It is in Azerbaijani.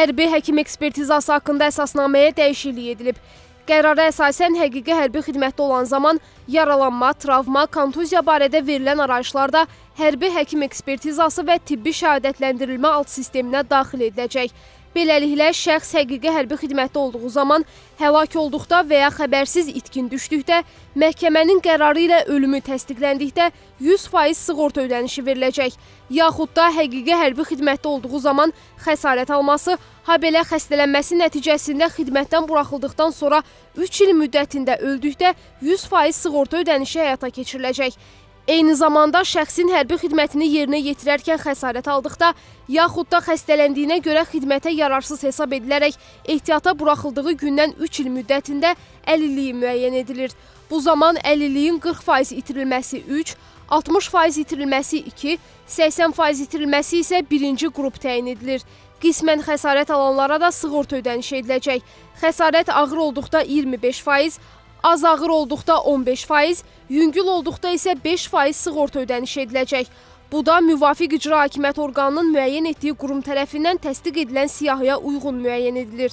Hərbi həkim ekspertizası haqqında əsasnaməyə dəyişiklik edilib. Qərara əsasən həqiqi hərbi xidmətdə olan zaman yaralanma, travma, kontuziya barədə verilən arayışlarda hərbi həkim ekspertizası və tibbi şəhadətləndirilmə alt sisteminə daxil ediləcək. Beləliklə, şəxs həqiqi hərbi xidmətdə olduğu zaman həlak olduqda və ya xəbərsiz itkin düşdükdə, məhkəmənin qərarı ilə ölümü təsdiqləndikdə 100% sığorta ödənişi veriləcək. Yaxud da həqiqi hərbi xidmətdə olduğu zaman xəsarət alması, ha belə xəstələnməsi nəticəsində xidmətdən buraxıldıqdan sonra 3 il müddətində öldükdə 100% sığorta ödənişi həyata keçiriləcək. Eyni zamanda şəxsin hərbi xidmətini yerinə yetirərkən xəsarət aldıqda, yaxud da xəstələndiyinə görə xidmətə yararsız hesab edilərək ehtiyata buraxıldığı gündən 3 il müddətində əlilliyi müəyyən edilir. Bu zaman əlilliyin 40% itirilməsi 3, 60% itirilməsi 2, 80% itirilməsi isə birinci qrup təyin edilir. Qismən xəsarət alanlara da sığorta ödənişi ediləcək. Xəsarət ağır olduqda 25%, Az ağır olduqda 15%, yüngül olduqda isə 5% sığorta ödənişi ediləcək. Bu da müvafiq icra hakimiyyət orqanının müəyyən etdiyi qurum tərəfindən təsdiq edilən siyahıya uyğun müəyyən edilir.